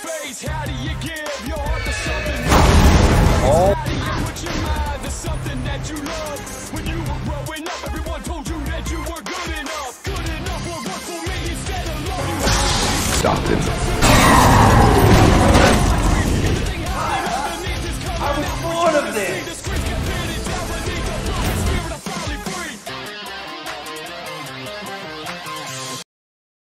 face? How do you give your heart to something? Oh. How do you put your mind to something that you love? When you were growing up, everyone told you that you were good enough. Good enough will work for me instead of love. Stop it. I'm bored of this.